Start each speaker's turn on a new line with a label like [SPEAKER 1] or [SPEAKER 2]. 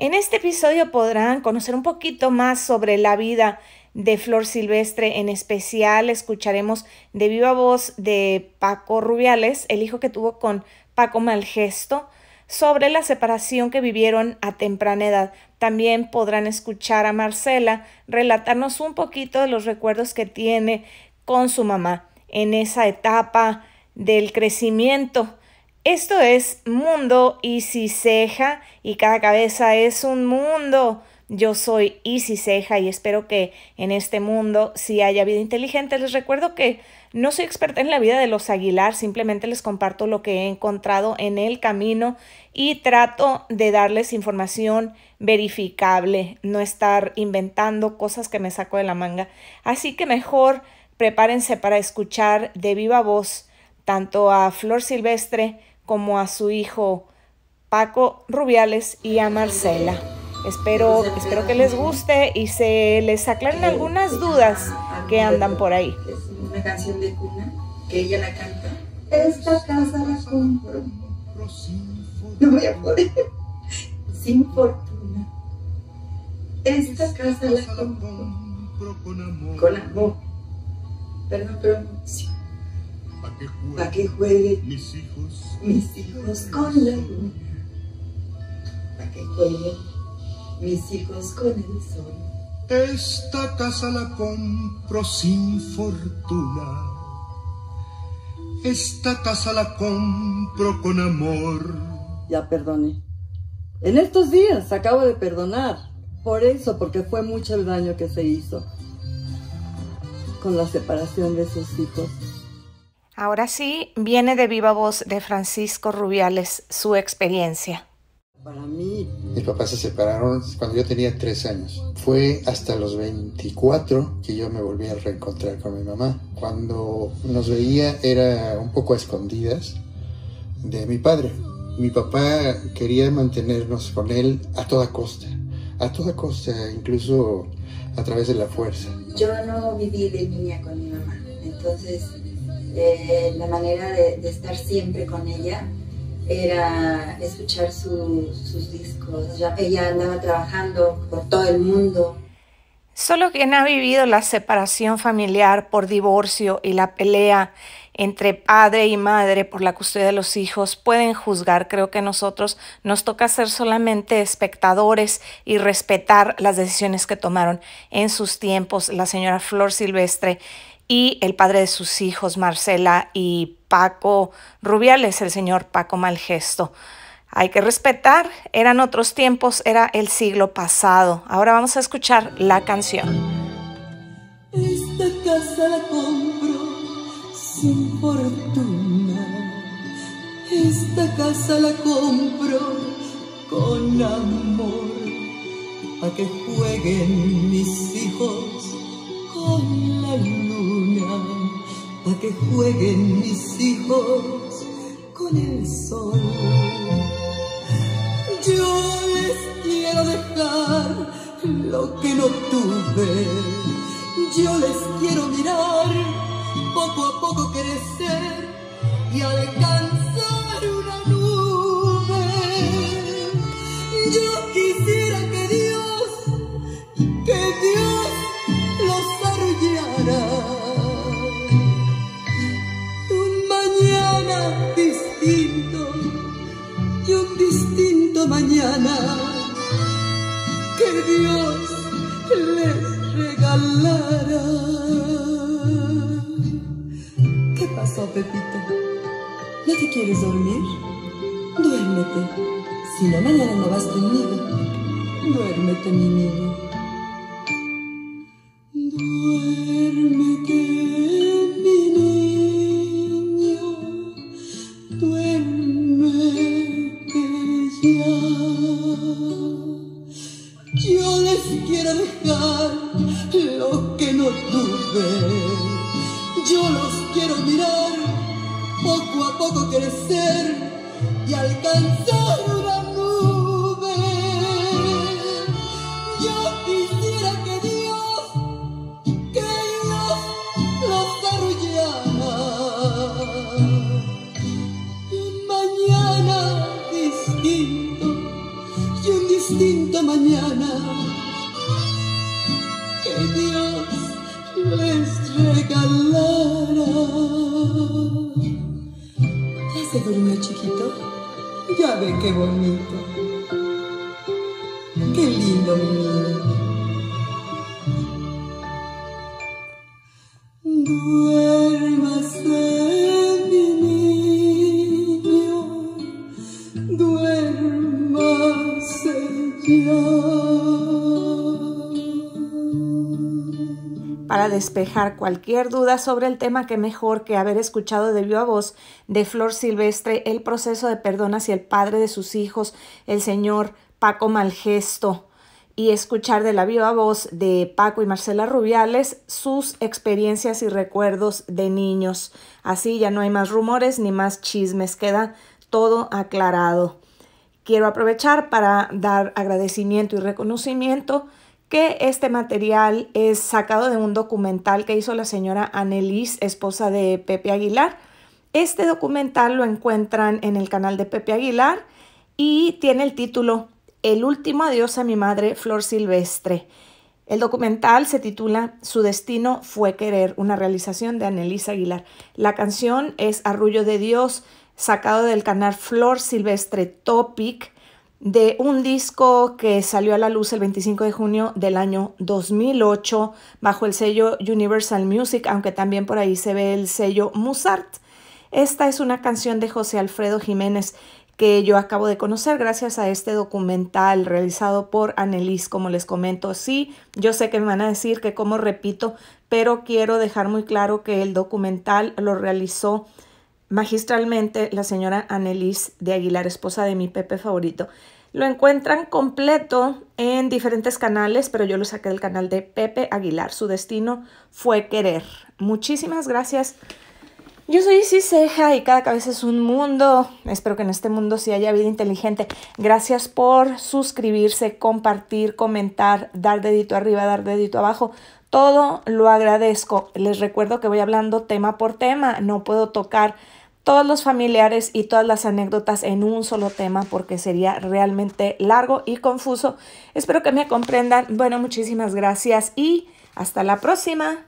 [SPEAKER 1] En este episodio podrán conocer un poquito más sobre la vida de Flor Silvestre. En especial escucharemos de viva voz de Paco Rubiales, el hijo que tuvo con Paco Malgesto, sobre la separación que vivieron a temprana edad. También podrán escuchar a Marcela relatarnos un poquito de los recuerdos que tiene con su mamá en esa etapa del crecimiento esto es Mundo Easy Ceja y cada cabeza es un mundo. Yo soy Easy Ceja y espero que en este mundo sí haya vida inteligente. Les recuerdo que no soy experta en la vida de los Aguilar, simplemente les comparto lo que he encontrado en el camino y trato de darles información verificable, no estar inventando cosas que me saco de la manga. Así que mejor prepárense para escuchar de viva voz tanto a Flor Silvestre como a su hijo Paco Rubiales y a Marcela. Espero, espero que les guste y se les aclaren algunas dudas que andan por ahí.
[SPEAKER 2] Es una canción de cuna que ella la canta. Esta casa la compro. No voy a poder. Sin fortuna. Esta casa la compro. Con amor. Perdón, pero para que jueguen mis hijos, mis hijos con la luna, para que jueguen mis hijos con el sol.
[SPEAKER 3] Esta casa la compro sin fortuna. Esta casa la compro con amor.
[SPEAKER 4] Ya perdone. En estos días acabo de perdonar. Por eso, porque fue mucho el daño que se hizo con la separación de sus hijos.
[SPEAKER 1] Ahora sí, viene de viva voz de Francisco Rubiales su experiencia.
[SPEAKER 4] Para mí.
[SPEAKER 5] Mis papás se separaron cuando yo tenía tres años. Fue hasta los 24 que yo me volví a reencontrar con mi mamá. Cuando nos veía era un poco a escondidas de mi padre. Mi papá quería mantenernos con él a toda costa. A toda costa, incluso a través de la fuerza.
[SPEAKER 2] Yo no viví de niña con mi mamá. Entonces la manera de, estar siempre con ella era escuchar sus discos. ella andaba trabajando por todo el mundo.
[SPEAKER 1] Solo quien ha vivido la separación familiar por divorcio y la pelea entre padre y madre por la custodia de los hijos pueden juzgar. Creo que nosotros nos toca ser solamente espectadores y respetar las decisiones que tomaron en sus tiempos la señora Flor Silvestre y el padre de sus hijos, Marcela y Paco Rubiales, el señor Paco Malgesto. Hay que respetar, eran otros tiempos, era el siglo pasado. Ahora vamos a escuchar la canción.
[SPEAKER 6] Esta casa la compro sin fortuna. Esta casa la compro con amor. A que jueguen mis hijos que jueguen mis hijos con el sol. Yo les quiero dejar lo que no tuve, yo les quiero mirar poco a poco crecer y alcanzar les regalara. ¿Qué pasó, Pepito? ¿No te quieres dormir? Duérmete. Si no, mañana no vas conmigo. Duérmete, mi niño. Yo les quiero dejar lo que no tuve. Yo los quiero mirar poco a poco crecer y alcanzar distinto mañana que Dios les regalara. ¿Ya se durmió chiquito? Ya ve qué bonito. Qué lindo mi niño. Duérmase, mi niño, duérmase.
[SPEAKER 1] Para despejar cualquier duda sobre el tema, que mejor que haber escuchado de viva voz de Flor Silvestre el proceso de perdón hacia el padre de sus hijos, el señor Paco Malgesto y escuchar de la viva voz de Paco y Marcela Rubiales sus experiencias y recuerdos de niños. Así ya no hay más rumores ni más chismes, queda todo aclarado. Quiero aprovechar para dar agradecimiento y reconocimiento que este material es sacado de un documental que hizo la señora Annelies, esposa de Pepe Aguilar. Este documental lo encuentran en el canal de Pepe Aguilar y tiene el título el último adiós a mi madre, Flor Silvestre. El documental se titula Su destino fue querer, una realización de Annelisa Aguilar. La canción es Arrullo de Dios, sacado del canal Flor Silvestre Topic, de un disco que salió a la luz el 25 de junio del año 2008 bajo el sello Universal Music, aunque también por ahí se ve el sello Musart. Esta es una canción de José Alfredo Jiménez que yo acabo de conocer gracias a este documental realizado por Annelies, como les comento. Sí, yo sé que me van a decir que como repito, pero quiero dejar muy claro que el documental lo realizó magistralmente la señora Annelies de Aguilar, esposa de mi Pepe favorito. Lo encuentran completo en diferentes canales, pero yo lo saqué del canal de Pepe Aguilar. Su destino fue querer. Muchísimas gracias yo soy Ceja y cada cabeza es un mundo. Espero que en este mundo sí haya vida inteligente. Gracias por suscribirse, compartir, comentar, dar dedito arriba, dar dedito abajo. Todo lo agradezco. Les recuerdo que voy hablando tema por tema. No puedo tocar todos los familiares y todas las anécdotas en un solo tema porque sería realmente largo y confuso. Espero que me comprendan. Bueno, muchísimas gracias y hasta la próxima.